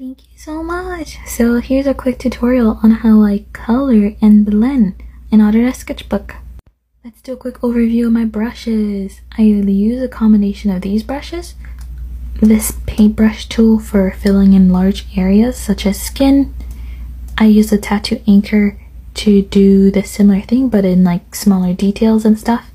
Thank you so much. So here's a quick tutorial on how I color and blend in Autodesk Sketchbook. Let's do a quick overview of my brushes. I use a combination of these brushes, this paintbrush tool for filling in large areas such as skin. I use the tattoo anchor to do the similar thing but in like smaller details and stuff.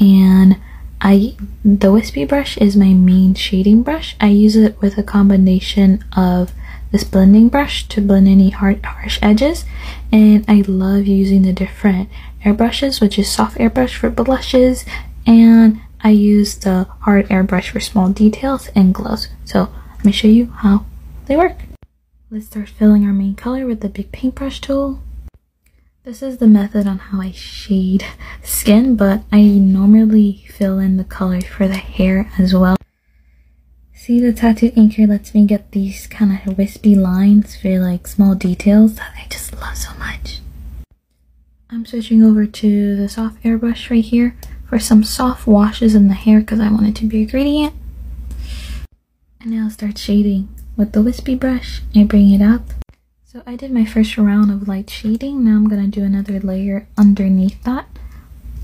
And I the wispy brush is my main shading brush. I use it with a combination of this blending brush to blend any hard harsh edges and I love using the different airbrushes which is soft airbrush for blushes and I use the hard airbrush for small details and glows. So let me show you how they work. Let's start filling our main color with the big paintbrush tool. This is the method on how I shade skin, but I normally fill in the color for the hair as well. See the tattoo anchor lets me get these kind of wispy lines for like small details that I just love so much. I'm switching over to the soft airbrush right here for some soft washes in the hair because I want it to be a gradient. And now I'll start shading with the wispy brush. I bring it up so I did my first round of light shading. Now I'm going to do another layer underneath that.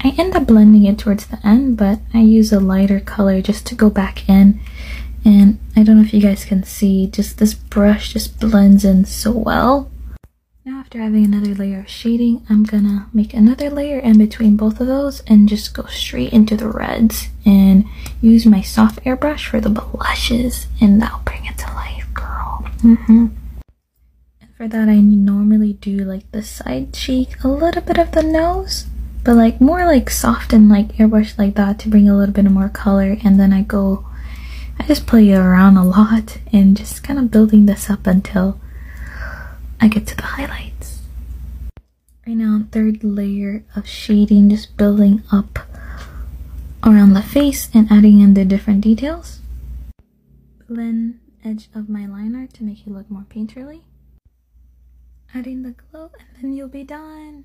I end up blending it towards the end, but I use a lighter color just to go back in. And I don't know if you guys can see, just this brush just blends in so well. Now after having another layer of shading, I'm gonna make another layer in between both of those and just go straight into the reds and use my soft airbrush for the blushes and that'll bring it to life, girl. Mm -hmm. For that, I normally do like the side cheek, a little bit of the nose, but like more like soft and like airbrush like that to bring a little bit more color. And then I go, I just play around a lot and just kind of building this up until I get to the highlights. Right now, third layer of shading, just building up around the face and adding in the different details. Blend edge of my liner to make it look more painterly adding the glow and then you'll be done.